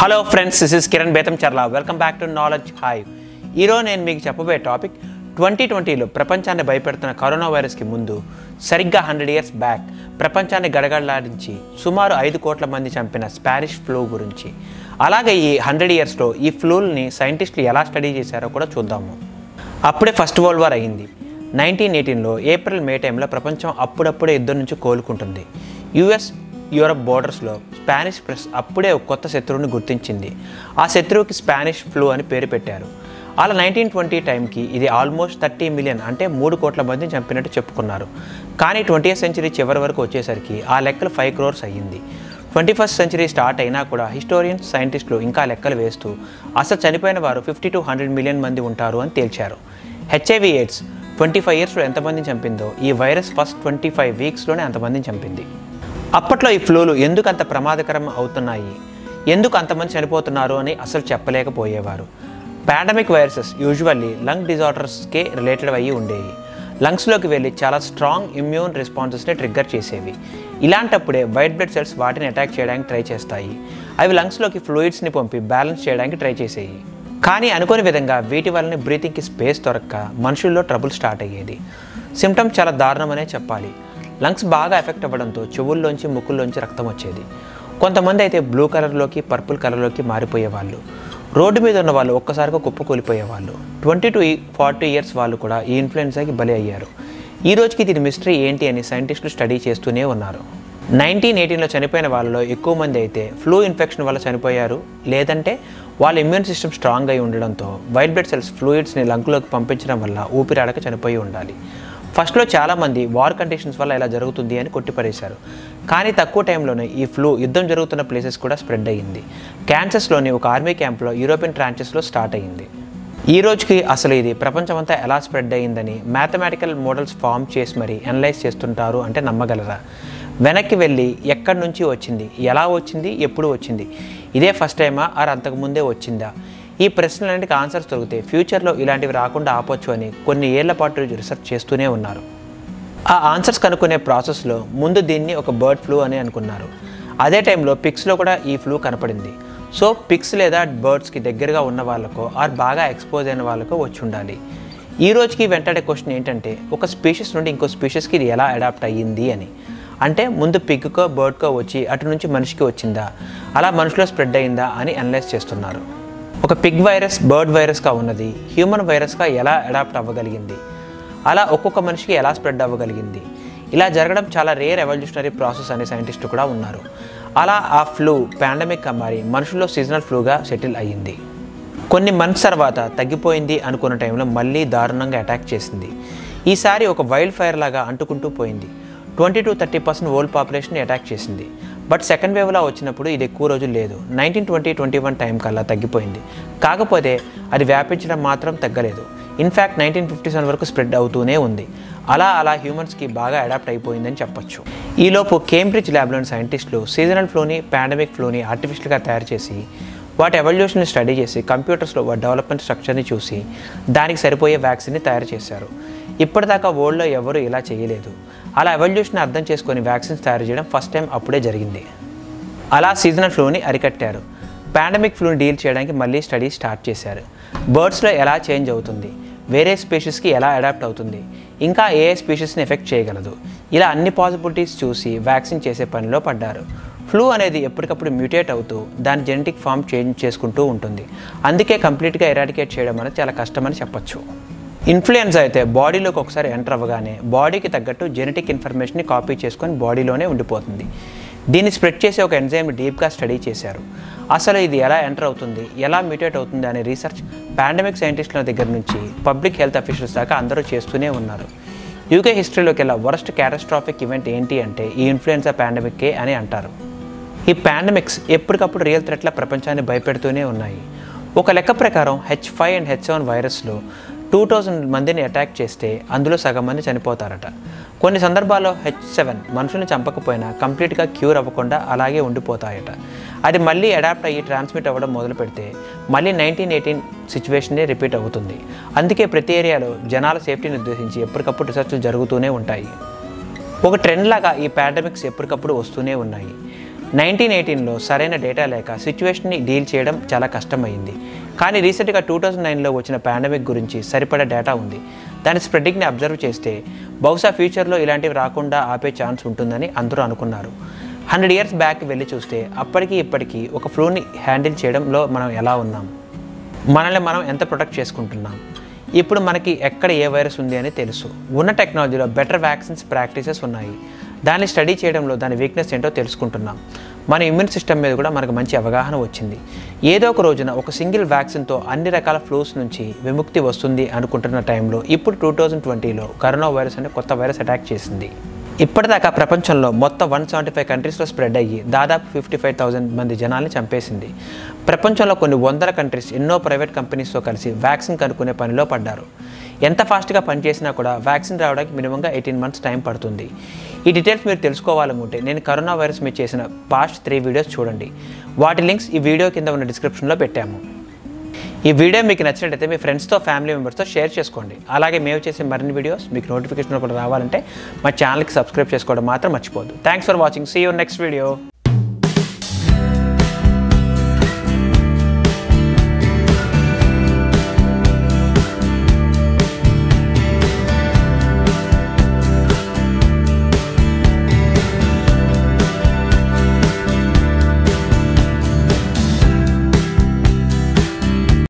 Hello friends this is Kiran Bethamcharla welcome back to knowledge hive ఈరోజు నేను మీకు చెప్పబోయే టాపిక్ ట్వంటీ ట్వంటీలో ప్రపంచాన్ని భయపెడుతున్న కరోనా వైరస్కి ముందు సరిగ్గా హండ్రెడ్ ఇయర్స్ బ్యాక్ ప్రపంచాన్ని గడగడలాడించి సుమారు ఐదు కోట్ల మంది చంపిన స్పానిష్ ఫ్లూ గురించి. అలాగే ఈ హండ్రెడ్ ఇయర్స్లో ఈ ఫ్లూని సైంటిస్టులు ఎలా స్టడీ చేశారో కూడా చూద్దాము. అప్పుడే ఫస్ట్ వరల్డ్ వార్ అయింది. నైన్టీన్ ఎయిటీన్లో ఏప్రిల్ మే టైంలో ప్రపంచం అప్పుడప్పుడే యుద్ధం నుంచి కోలుకుంటుంది. యుఎస్ యూరప్ బోర్డర్స్లో స్పానిష్ ప్రెస్ అప్పుడే ఒక కొత్త శత్రువుని గుర్తించింది. ఆ శత్రువుకి స్పానిష్ ఫ్లూ అని పేరు పెట్టారు. అలా నైన్టీన్ ట్వంటీ టైంకి ఇది ఆల్మోస్ట్ థర్టీ మిలియన్ అంటే మూడు కోట్ల మందిని చంపినట్టు చెప్పుకున్నారు. కానీ ట్వంటీ సెంచరీ చివరి వరకు వచ్చేసరికి ఆ లెక్కలు ఫైవ్ క్రోర్స్ అయ్యింది. ట్వంటీ ఫస్ట్ సెంచరీ స్టార్ట్ అయినా కూడా హిస్టోరియన్స్ సైంటిస్టులు ఇంకా లెక్కలు వేస్తూ అసలు చనిపోయిన వారు ఫిఫ్టీ టు హండ్రెడ్ మిలియన్ మంది ఉంటారు అని తేల్చారు. హెచ్ఐవి ఎయిడ్స్ ట్వంటీ ఫైవ్ ఇయర్స్లో ఎంతమందిని చంపిందో ఈ వైరస్ ఫస్ట్ ట్వంటీ ఫైవ్ వీక్స్లోనే అంతమందిని చంపింది. అప్పట్లో ఈ ఫ్లూలు ఎందుకు అంత ప్రమాదకరం అవుతున్నాయి? ఎందుకు అంతమంది చనిపోతున్నారు అని అసలు చెప్పలేకపోయేవారు. పాండమిక్ వైరసెస్ యూజువల్లీ లంగ్ డిజార్డర్స్కే రిలేటెడ్ అయ్యి ఉండేవి. లంగ్స్లోకి వెళ్ళి చాలా స్ట్రాంగ్ ఇమ్యూన్ రెస్పాన్సెస్ని ట్రిగ్గర్ చేసేవి. ఇలాంటప్పుడే వైట్ బ్లడ్ సెల్స్ వాటిని అటాక్ చేయడానికి ట్రై చేస్తాయి. అవి లంగ్స్లోకి ఫ్లూయిడ్స్ని పంపి బ్యాలెన్స్ చేయడానికి ట్రై చేసేవి కానీ అనుకోని విధంగా వీటి వలన బ్రీతింగ్కి స్పేస్ దొరక్క మనుషుల్లో ట్రబుల్ స్టార్ట్ అయ్యేది. సిమ్టమ్స్ చాలా దారుణమనే చెప్పాలి. లంగ్స్ బాగా ఎఫెక్ట్ అవ్వడంతో చెవుల్లోంచి ముక్కుల్లోంచి రక్తం వచ్చేది. కొంతమంది అయితే బ్లూ కలర్లోకి పర్పుల్ కలర్లోకి మారిపోయేవాళ్ళు. రోడ్డు మీద ఉన్న వాళ్ళు ఒక్కసారిగా కుప్పకూలిపోయేవాళ్ళు ట్వంటీ టు ఫార్టీ ఇయర్స్ వాళ్ళు కూడా ఈ ఇన్ఫ్లుయెన్సాకి బలి అయ్యారు. ఈ రోజుకి దీని మిస్టరీ ఏంటి అని సైంటిస్టులు స్టడీ చేస్తూనే ఉన్నారు. నైన్టీన్ ఎయిటీన్లో చనిపోయిన వాళ్ళలో ఎక్కువ మంది అయితే ఫ్లూ ఇన్ఫెక్షన్ వల్ల చనిపోయారు. లేదంటే వాళ్ళ ఇమ్యూన్ సిస్టమ్ స్ట్రాంగ్ అయి ఉండడంతో వైట్ బ్లడ్ సెల్స్ ఫ్లూయిడ్స్ని లంగ్లోకి పంపించడం వల్ల ఊపిరాడక చనిపోయి ఉండాలి. ఫస్ట్లో చాలామంది వార్ కండిషన్స్ వల్ల ఇలా జరుగుతుంది అని కొట్టిపడేశారు. కానీ తక్కువ టైంలోనే ఈ ఫ్లూ యుద్ధం జరుగుతున్న ప్లేసెస్ కూడా స్ప్రెడ్ అయ్యింది. క్యాన్సర్స్లోని ఒక ఆర్మీ క్యాంప్లో యూరోపియన్ ట్రాంచెస్లో స్టార్ట్ అయ్యింది. ఈ రోజుకి అసలు ఇది ప్రపంచమంతా ఎలా స్ప్రెడ్ అయ్యిందని మ్యాథమెటికల్ మోడల్స్ ఫామ్ చేసి మరి అనలైజ్ చేస్తుంటారు అంటే నమ్మగలరా? వెనక్కి వెళ్ళి ఎక్కడి నుంచి వచ్చింది? ఎలా వచ్చింది? ఎప్పుడు వచ్చింది? ఇదే ఫస్ట్ టైమా ఆర్ అంతకుముందే వచ్చిందా? ఈ ప్రశ్నలన్నిటికి ఆన్సర్స్ దొరికితే ఫ్యూచర్లో ఇలాంటివి రాకుండా ఆపొచ్చు అని కొన్ని ఏళ్ళ పాటు రీసెర్చ్ చేస్తూనే ఉన్నారు. ఆ ఆన్సర్స్ కనుక్కునే ప్రాసెస్లో ముందు దీన్ని ఒక బర్డ్ ఫ్లూ అని అనుకున్నారు. అదే టైంలో పిక్స్లో కూడా ఈ ఫ్లూ కనపడింది. సో పిక్స్ లేదా బర్డ్స్కి దగ్గరగా ఉన్న వాళ్ళకో ఆర్ బాగా ఎక్స్పోజ్ అయిన వాళ్ళకో వచ్చి ఉండాలి. ఈ రోజుకి వెంటనే క్వశ్చన్ ఏంటంటే ఒక స్పీషీస్ నుండి ఇంకో స్పీషీస్కి ఇది ఎలా అడాప్ట్ అయ్యింది అని. అంటే ముందు పిగ్కో బర్డ్కో వచ్చి అటు నుంచి మనిషికి వచ్చిందా? అలా మనిషిలో స్ప్రెడ్ అయిందా అని అనలైజ్ చేస్తున్నారు. ఒక పిగ్ వైరస్ బర్డ్ వైరస్గా ఉన్నది. హ్యూమన్ వైరస్గా ఎలా అడాప్ట్ అవ్వగలిగింది? అలా ఒక్కొక్క మనిషికి ఎలా స్ప్రెడ్ అవ్వగలిగింది? ఇలా జరగడం చాలా రేర్ ఎవల్యూషనరీ ప్రాసెస్ అనే సైంటిస్టు కూడా ఉన్నారు. అలా ఆ ఫ్లూ పాండమిక్గా మారి మనుషుల్లో సీజనల్ ఫ్లూగా సెటిల్ అయ్యింది. కొన్ని మంత్స్ తర్వాత తగ్గిపోయింది అనుకున్న టైంలో మళ్ళీ దారుణంగా అటాక్ చేసింది. ఈసారి ఒక వైల్డ్ ఫైర్ లాగా అంటుకుంటూ పోయింది. Twenty to thirty percent world population attack చేసింది. బట్ సెకండ్ వేవ్లా వచ్చినప్పుడు ఇది ఎక్కువ రోజులు లేదు. Nineteen twenty twenty one time కల్లా తగ్గిపోయింది. కాకపోతే అది వ్యాపించడం మాత్రం తగ్గలేదు. In fact nineteen fifty seven వరకు స్ప్రెడ్ అవుతూనే ఉంది. అలా అలా హ్యూమన్స్కి బాగా అడాప్ట్ అయిపోయిందని చెప్పొచ్చు. ఈలోపు కేంబ్రిడ్జ్ ల్యాబ్లోని సైంటిస్టులు సీజనల్ ఫ్లూని పాండమిక్ ఫ్లూని ఆర్టిఫిషియల్గా తయారు చేసి వాటి ఎవల్యూషన్ని స్టడీ చేసి కంప్యూటర్స్లో వాటి డెవలప్మెంట్ స్ట్రక్చర్ని చూసి దానికి సరిపోయే వ్యాక్సిన్ని తయారు చేశారు. ఇప్పటిదాకా వరల్డ్లో ఎవరు ఇలా చేయలేదు. అలా ఎవల్యూషన్ అర్థం చేసుకొని వ్యాక్సిన్స్ తయారు చేయడం ఫస్ట్ టైం అప్పుడే జరిగింది. అలా సీజనల్ ఫ్లూని అరికట్టారు. పాండమిక్ ఫ్లూని డీల్ చేయడానికి మళ్ళీ స్టడీ స్టార్ట్ చేశారు. బర్డ్స్లో ఎలా చేంజ్ అవుతుంది? వేరే స్పీషీస్కి ఎలా అడాప్ట్ అవుతుంది? ఇంకా ఏ స్పీషీస్ని ఎఫెక్ట్ చేయగలదు? ఇలా అన్ని పాసిబిలిటీస్ చూసి వ్యాక్సిన్ చేసే పనిలో పడ్డారు. ఫ్లూ అనేది ఎప్పటికప్పుడు మ్యూటేట్ అవుతూ దాని జెనెటిక్ ఫామ్ చేంజ్ చేసుకుంటూ ఉంటుంది. అందుకే కంప్లీట్గా ఎరాడికేట్ చేయడం అనేది చాలా కష్టమని చెప్పొచ్చు. ఇన్ఫ్లుయెన్స్ అయితే బాడీలోకి ఒకసారి ఎంటర్ అవ్వగానే బాడీకి తగ్గట్టు జెనెటిక్ ఇన్ఫర్మేషన్ని కాపీ చేసుకొని బాడీలోనే ఉండిపోతుంది. దీన్ని స్ప్రెడ్ చేసి ఒక ఎంజైమ్ డీప్గా స్టడీ చేశారు. అసలు ఇది ఎలా ఎంటర్ అవుతుంది ఎలా మ్యూటేట్ అవుతుంది అనే రీసెర్చ్ పాండమిక్ సైంటిస్టుల దగ్గర నుంచి పబ్లిక్ హెల్త్ అఫీషియల్స్ దాకా అందరూ చేస్తూనే ఉన్నారు. యూకే హిస్టరీలోకి వెళ్ళా వరస్ట్ క్యాటస్ట్రాఫిక్ ఈవెంట్ ఏంటి అంటే ఈ ఇన్ఫ్లుయెన్సా పాండమిక్కే అని అంటారు. ఈ పాండమిక్స్ ఎప్పటికప్పుడు రియల్ థ్రెట్ల ప్రపంచాన్ని భయపెడుతూనే ఉన్నాయి. ఒక లెక్క ప్రకారం H five and H seven వైరస్లో two thousand మందిని అటాక్ చేస్తే అందులో సగం మంది చనిపోతారట. కొన్ని సందర్భాల్లో హెచ్ సెవెన్ మనుషుల్ని చంపకపోయినా కంప్లీట్గా క్యూర్ అవ్వకుండా అలాగే ఉండిపోతాయట. అది మళ్ళీ అడాప్ట్ అయ్యి ట్రాన్స్మిట్ అవ్వడం మొదలు పెడితే మళ్ళీ నైన్టీన్ ఎయిటీన్ సిచ్యువేషనే రిపీట్ అవుతుంది. అందుకే ప్రతి ఏరియాలో జనాల సేఫ్టీని ఉద్దేశించి ఎప్పటికప్పుడు రీసెర్చ్లు జరుగుతూనే ఉంటాయి. ఒక ట్రెండ్ లాగా ఈ పాండమిక్స్ ఎప్పటికప్పుడు వస్తూనే ఉన్నాయి. నైన్టీన్ ఎయిటీన్లో సరైన డేటా లేక సిచ్యువేషన్ని డీల్ చేయడం చాలా కష్టమైంది. కానీ రీసెంట్గా టూ థౌజండ్ నైన్లో వచ్చిన పాండమిక్ గురించి సరిపడా డేటా ఉంది. దాని స్ప్రెడ్డింగ్ని అబ్జర్వ్ చేస్తే బహుశా ఫ్యూచర్లో ఇలాంటివి రాకుండా ఆపే ఛాన్స్ ఉంటుందని అందరూ అనుకున్నారు. హండ్రెడ్ ఇయర్స్ బ్యాక్ వెళ్ళి చూస్తే అప్పటికి ఇప్పటికీ ఒక ఫ్లూని హ్యాండిల్ చేయడంలో మనం ఎలా ఉన్నాం? మనల్ని మనం ఎంత ప్రొటెక్ట్ చేసుకుంటున్నాం? ఇప్పుడు మనకి ఎక్కడ ఏ వైరస్ ఉంది అని తెలుసు. ఉన్న టెక్నాలజీలో బెటర్ వ్యాక్సిన్స్ ప్రాక్టీసెస్ ఉన్నాయి. దాన్ని స్టడీ చేయడంలో దాని వీక్నెస్ ఏంటో తెలుసుకుంటున్నాం. మన ఇమ్యూన్ సిస్టమ్ మీద కూడా మనకు మంచి అవగాహన వచ్చింది. ఏదో ఒక రోజున ఒక సింగిల్ వ్యాక్సిన్తో అన్ని రకాల ఫ్లూస్ నుంచి విముక్తి వస్తుంది అనుకుంటున్న టైంలో ఇప్పుడు టూ థౌజండ్ ట్వంటీలో కరోనా వైరస్ అనే కొత్త వైరస్ అటాక్ చేసింది. ఇప్పటిదాకా ప్రపంచంలో మొత్తం వన్ సెవెంటీ ఫైవ్ కంట్రీస్లో స్ప్రెడ్ అయ్యి దాదాపు ఫిఫ్టీ ఫైవ్ థౌసండ్ మంది జనాల్ని చంపేసింది. ప్రపంచంలో కొన్ని వందల కంట్రీస్ ఎన్నో ప్రైవేట్ కంపెనీస్తో కలిసి వ్యాక్సిన్ కనుక్కునే పనిలో పడ్డారు. ఎంత ఫాస్ట్గా పనిచేసినా కూడా వ్యాక్సిన్ రావడానికి మినిమంగా ఎయిటీన్ మంత్స్ టైం పడుతుంది. ఈ డీటెయిల్స్ మీరు తెలుసుకోవాలనుకుంటే నేను కరోనా వైరస్ మీద చేసిన పాస్ట్ త్రీ వీడియోస్ చూడండి. వాటి లింక్స్ ఈ వీడియో కింద ఉన్న డిస్క్రిప్షన్లో పెట్టాము. ఈ వీడియో మీకు నచ్చినట్టయితే మీ ఫ్రెండ్స్తో ఫ్యామిలీ మెంబర్స్తో షేర్ చేసుకోండి. అలాగే మేము చేసే మరిన్ని వీడియోస్ మీకు నోటిఫికేషన్ కూడా రావాలంటే మా ఛానల్కి సబ్స్క్రైబ్ చేసుకోవడం మాత్రం మర్చిపోద్దు thanks for watching see you next video